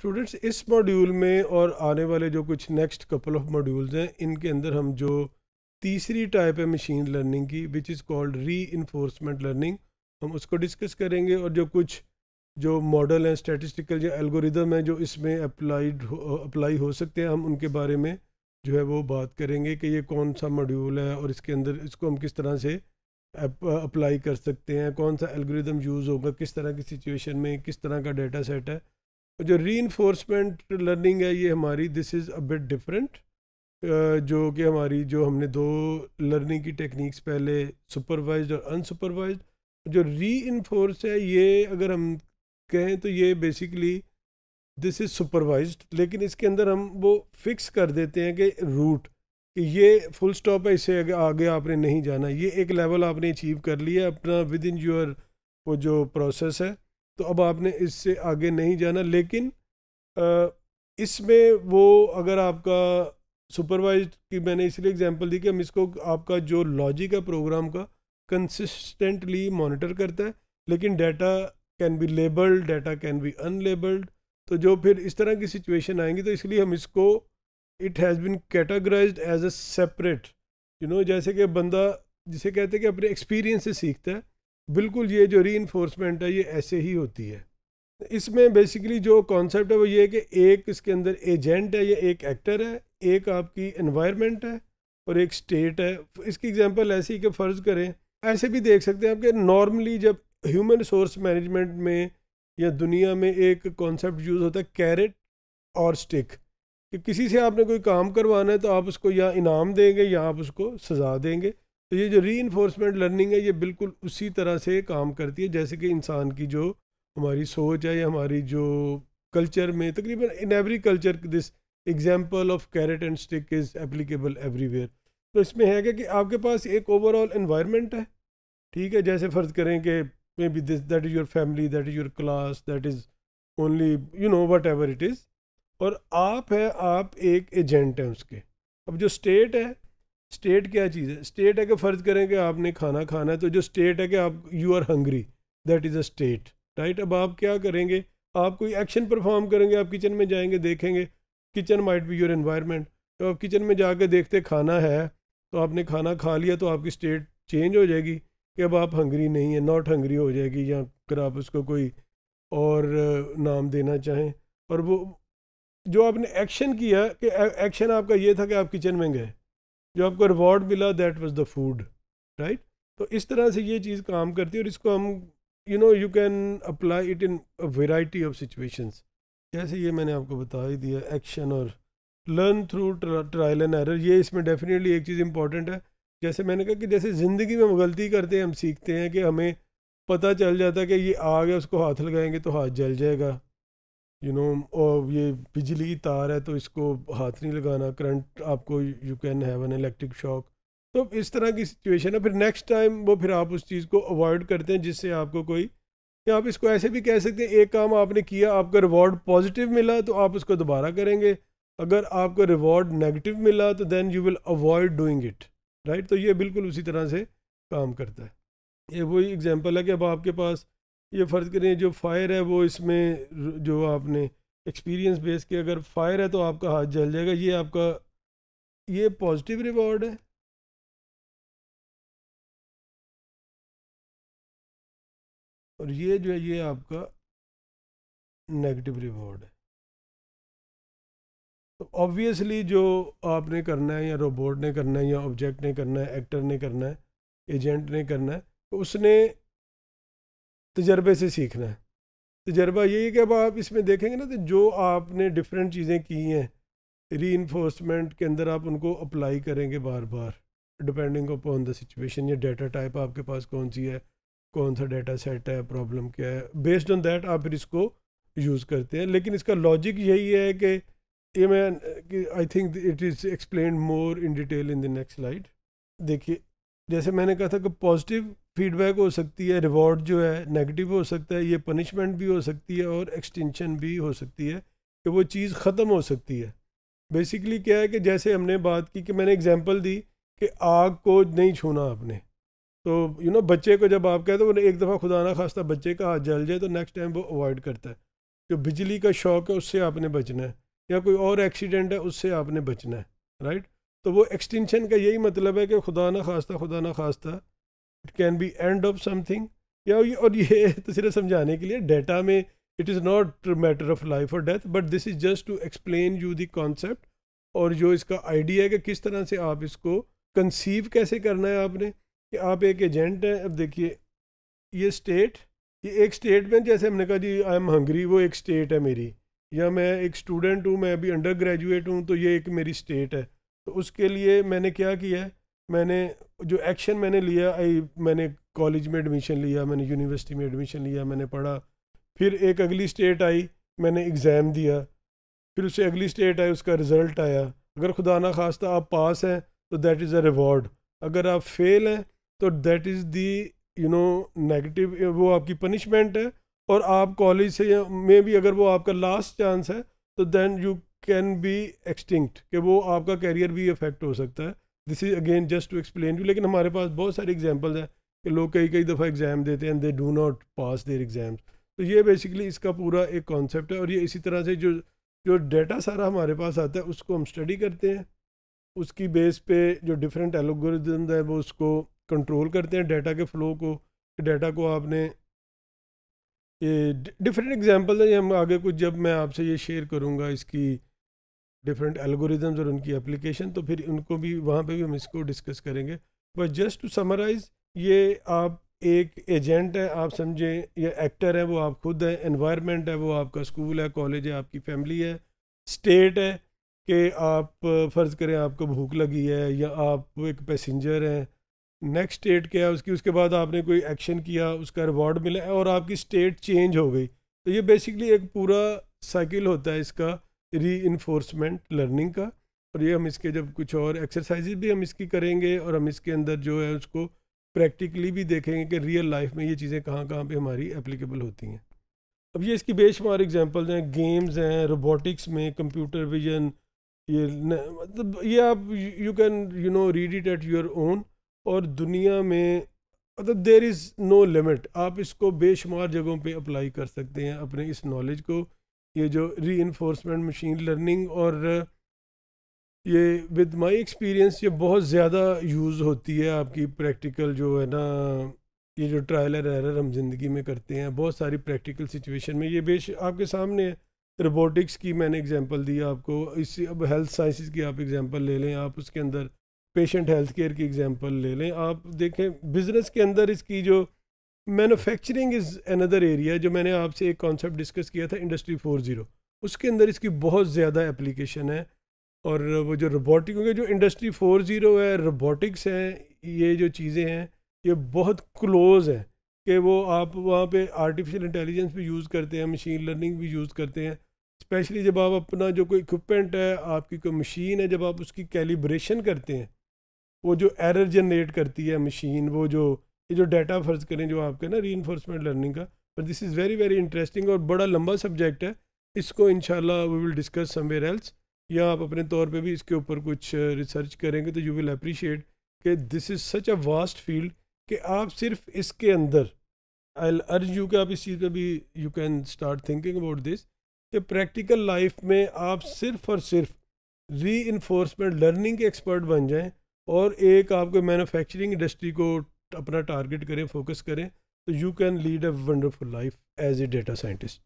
Students इस module में और आने वाले जो कुछ नेक्स्ट कपल ऑफ़ मॉड्यूल्स हैं, इनके अंदर हम जो तीसरी टाइप है मशीन लर्निंग की which is called reinforcement learning हम उसको डिस्कस करेंगे और जो कुछ जो मॉडल हैं स्टैटिस्टिकल या एल्गोरिदम है, जो इसमें अप्लाइड अप्लाई हो सकते हैं, हम उनके बारे में जो है वो बात करेंगे कि ये कौन सा मॉड्यूल है और इसके अंदर इसको हम किस तरह से अप्लाई कर सकते हैं, कौन सा एल्गोरिदम यूज़ होगा, किस तरह की सिचुएशन में किस तरह का डेटा सेट है। जो री लर्निंग है, ये हमारी this is a bit different जो कि हमारी, जो हमने दो लर्निंग की टेक्निक्स पहले सुपरवाइज और अनसुपरवाइज जो री इन्फोर्स है, ये अगर हम कहें तो ये बेसिकली दिस इज़ सुपरवाइज लेकिन इसके अंदर हम वो फिक्स कर देते हैं कि रूट कि ये फुल स्टॉप है इससे आगे आपने नहीं जाना, ये एक लेवल आपने अचीव कर लिया अपना विद इन योर वो जो प्रोसेस है। तो अब आपने इससे आगे नहीं जाना, लेकिन इसमें वो अगर आपका सुपरवाइज की मैंने इसलिए एग्जांपल दी कि हम इसको, आपका जो लॉजिक है प्रोग्राम का कंसिस्टेंटली मॉनिटर करता है, लेकिन data can be labelled data can be unlabelled तो जो फिर इस तरह की सिचुएशन आएँगी तो इसलिए हम इसको it has been categorise as a separate you know जैसे कि बंदा, जिसे कहते हैं कि अपने एक्सपीरियंस से सीखता है बिल्कुल ये जो री है, ये ऐसे ही होती है। इसमें बेसिकली जो कॉन्सेप्ट है, वो ये है कि एक इसके अंदर एजेंट है, या एक एक्टर है, एक आपकी इन्वायरमेंट है और एक स्टेट है। इसकी एग्जांपल ऐसी कि फ़र्ज़ करें, ऐसे भी देख सकते हैं आप कि नॉर्मली जब ह्यूमन रिसोर्स मैनेजमेंट में या दुनिया में एक कॉन्सेप्ट यूज़ होता है कैरेट और स्टिक कि किसी से आपने कोई काम करवाना है तो आप उसको या इनाम देंगे या आप उसको सज़ा देंगे। तो ये जो री इन्फोर्समेंट लर्निंग है, ये बिल्कुल उसी तरह से काम करती है, जैसे कि इंसान की जो हमारी सोच है या हमारी जो कल्चर में तकरीबन in every culture this example of carrot and stick is applicable everywhere तो इसमें है क्या कि आपके पास एक ओवरऑल इन्वायरमेंट है, ठीक है? जैसे फ़र्ज़ करें कि maybe this that is your family that is your class that is only you know whatever it is और आप है, आप एक एजेंट हैं उसके। अब जो स्टेट है स्टेट क्या चीज़ है? स्टेट है कि फ़र्ज़ करें कि आपने खाना खाना है तो जो स्टेट है कि आप you are hungry that is a state right अब आप क्या करेंगे? आप कोई एक्शन परफॉर्म करेंगे, आप किचन में जाएँगे, देखेंगे kitchen might be your environment तो आप किचन में जाकर देखते खाना है तो आपने खाना खा लिया तो आपकी स्टेट चेंज हो जाएगी कि अब आप हंगरी नहीं है नॉट हंगरी हो जाएगी, या अगर आप उसको कोई और नाम देना चाहें। और वो, जो आपने एक्शन किया कि एक्शन आपका ये था कि आप किचन में गए। जो आपको रिवॉर्ड मिला that was the food right तो इस तरह से ये चीज़ काम करती है और इसको हम you know you can apply it in variety of situations जैसे ये मैंने आपको बता ही दिया एक्शन और learn through trial and error ये इसमें डेफिनेटली एक चीज़ इंपॉर्टेंट है। जैसे मैंने कहा कि जैसे ज़िंदगी में हम गलती करते हैं, हम सीखते हैं कि हमें पता चल जाता है कि ये आ गया, उसको हाथ लगाएँगे तो हाथ जल जाएगा। यू नो और ये बिजली की तार है तो इसको हाथ नहीं लगाना करंट आपको you can have an electric shock तो इस तरह की सिचुएशन है। फिर नेक्स्ट टाइम वो फिर आप उस चीज़ को अवॉइड करते हैं जिससे आपको कोई, या आप इसको ऐसे भी कह सकते हैं, एक काम आपने किया, आपका रिवॉर्ड पॉजिटिव मिला तो आप उसको दोबारा करेंगे। अगर आपको रिवॉर्ड नेगेटिव मिला तो then you will avoid doing it right तो ये बिल्कुल उसी तरह से काम करता है। ये वही एग्जांपल है कि अब आपके पास ये फ़र्ज़ करें जो फायर है वो इसमें जो आपने एक्सपीरियंस बेस किया, अगर फायर है तो आपका हाथ जल जाएगा, ये आपका, ये पॉजिटिव रिवॉर्ड है। और ये जो है, ये आपका नेगेटिव रिवॉर्ड है। तो ऑब्वियसली जो आपने करना है या रोबोट ने करना है या ऑब्जेक्ट ने करना है एक्टर ने करना है एजेंट ने करना है तो उसने तजर्बे से सीखना है। तजर्बा यही है कि अब आप इसमें देखेंगे ना तो जो आपने डिफरेंट चीज़ें की हैं री के अंदर आप उनको अप्लाई करेंगे बार बार डिपेंडिंग अपॉन द सिचुएशन या डाटा टाइप आपके पास कौन सी है, कौन सा डाटा सेट है प्रॉब्लम क्या है। बेस्ड ऑन दैट आप फिर इसको यूज़ करते हैं। लेकिन इसका लॉजिक यही है कि ये मैं I think it is explain more in detail in the next slide देखिए, जैसे मैंने कहा था कि पॉजिटिव फीडबैक हो सकती है रिवॉर्ड जो है नेगेटिव हो सकता है ये पनिशमेंट भी हो सकती है और एक्सटेंशन भी हो सकती है कि वो चीज़ ख़त्म हो सकती है। बेसिकली क्या है कि जैसे हमने बात की कि मैंने एग्जांपल दी कि आग को नहीं छूना आपने। तो यू you नो know, बच्चे को जब आप कहते हो एक दफ़ा खुदा ना खास्ता बच्चे का हाथ जल जाए तो नेक्स्ट टाइम वो अवॉइड करता है। जो बिजली का शौक है उससे आपने बचना है या कोई और एक्सीडेंट है उससे आपने बचना है राइट तो वो एक्सटेंशन का यही मतलब है कि खुदा ना खास्ता खुदा ना खास्ता it can be end of something या और ये तो सिर्फ़ समझाने के लिए डेटा में it is not matter of life और death but this is just to explain you the concept और जो इसका आइडिया है कि किस तरह से आप इसको कंसीव कैसे करना है आपने, कि आप एक एजेंट हैं। अब देखिए, ये स्टेट ये एक स्टेट में जैसे हमने कहा जी आई एम हंगरी वो एक स्टेट है मेरी। या मैं एक स्टूडेंट हूँ, मैं अभी अंडर ग्रेजुएट हूँ तो ये एक मेरी स्टेट है। तो उसके लिए मैंने क्या किया है? मैंने जो एक्शन मैंने लिया आई मैंने कॉलेज में एडमिशन लिया, मैंने यूनिवर्सिटी में एडमिशन लिया, मैंने पढ़ा। फिर एक अगली स्टेट आई, मैंने एग्ज़ाम दिया। फिर उससे अगली स्टेट आई, उसका रिज़ल्ट आया। अगर खुदा ना खास्ता आप पास हैं तो दैट इज़ अ रिवॉर्ड अगर आप फेल हैं तो that is the you know negative वो आपकी पनिशमेंट है। और आप कॉलेज से, में भी अगर वो आपका लास्ट चांस है तो then you can be extinct कि वो आपका कैरियर भी अफेक्ट हो सकता है। This is again just to explain you लेकिन हमारे पास बहुत सारे एग्जाम्पल्स हैं कि लोग कई कई दफ़ा एग्ज़ाम देते हैं they do not pass their exams तो ये बेसिकली इसका पूरा एक कॉन्सेप्ट है और ये इसी तरह से जो जो डेटा सारा हमारे पास आता है, उसको हम स्टडी करते हैं। उसकी बेस पे जो डिफरेंट एलोगोरिज्म है, वो उसको कंट्रोल करते हैं डाटा के फ़्लो को। डाटा को आपने ये डिफरेंट एग्जांपल है हम आगे कुछ जब मैं आपसे ये शेयर करूँगा इसकी डिफरेंट एल्गोरिदम्स और उनकी एप्लीकेशन तो फिर उनको भी, वहाँ पे भी हम इसको डिस्कस करेंगे। बट जस्ट टू समराइज़ ये आप एक एजेंट है, आप समझें, या एक्टर है, वो आप खुद हैं एनवायरनमेंट है, वो आपका स्कूल है कॉलेज है, आपकी फैमिली है स्टेट है कि आप, फ़र्ज़ करें आपको भूख लगी है या आप एक पैसेंजर हैं। नेक्स्ट स्टेट क्या है उसकी? उसके बाद आपने कोई एक्शन किया, उसका रिवॉर्ड मिला और आपकी स्टेट चेंज हो गई। तो ये बेसिकली एक पूरा साइकिल होता है इसका। री लर्निंग का। और ये हम इसके जब कुछ और एक्सरसाइजेज भी हम इसकी करेंगे और हम इसके अंदर जो है उसको प्रैक्टिकली भी देखेंगे कि रियल लाइफ में ये चीज़ें कहाँ कहाँ पे हमारी एप्लीकेबल होती हैं। अब ये इसकी बेशुमार एग्जांपल्स हैं गेम्स हैं रोबोटिक्स में कंप्यूटर विजन ये मतलब ये आप you can you know read it at your own और दुनिया में मतलब देर इज़ नो लिमिट आप इसको बेशुमार जगहों पे अप्लाई कर सकते हैं अपने इस नॉलेज को। ये जो री इन्फोर्समेंट मशीन लर्निंग और, ये विद माय एक्सपीरियंस ये बहुत ज़्यादा यूज़ होती है आपकी प्रैक्टिकल जो है ना, ये जो ट्रायल एंड एरर हम ज़िंदगी में करते हैं, बहुत सारी प्रैक्टिकल सिचुएशन में ये बेश आपके सामने है। रोबोटिक्स की मैंने एग्जांपल दी आपको, इसी अब हेल्थ साइंसेस की आप एग्जांपल ले लें, आप उसके अंदर पेशेंट हेल्थ केयर की एग्जांपल ले लें, आप देखें बिज़नेस के अंदर इसकी जो मैन्युफैक्चरिंग इज़ अनदर एरिया जो मैंने आपसे एक कॉन्सेप्ट डिस्कस किया था इंडस्ट्री फोर ज़ीरो उसके अंदर इसकी बहुत ज़्यादा एप्लीकेशन है और वो जो रोबोटिक क्योंकि जो इंडस्ट्री फोर ज़ीरो है रोबोटिक्स हैं, ये जो चीज़ें हैं, ये बहुत क्लोज़ हैं कि वो आप वहाँ पे आर्टिफिशियल इंटेलिजेंस भी यूज़ करते हैं मशीन लर्निंग भी यूज़ करते हैं। स्पेशली जब आप अपना जो कोई इक्विपमेंट है, आपकी कोई मशीन है, जब आप उसकी कैलिब्रेशन करते हैं, वो जो एरर जनरेट करती है मशीन वो जो ये जो डाटा फ़र्ज़ करें, जो आपके ना री लर्निंग का but this is very very interesting और बड़ा लंबा सब्जेक्ट है। इसको इनशाला we will discuss somewhere else या आप अपने तौर पे भी इसके ऊपर कुछ रिसर्च करेंगे तो यू विल अप्रिशिएट कि this is such a vast field कि आप सिर्फ़ इसके अंदर आई अर्ज़ यू कि आप इस चीज़ पे भी you can start thinking about this कि प्रैक्टिकल लाइफ में आप सिर्फ़ और सिर्फ़ री लर्निंग के एक्सपर्ट बन जाएँ और एक आपको मैन्युफैक्चरिंग इंडस्ट्री को अपना टारगेट करें फोकस करें तो you can lead a wonderful life as a data scientist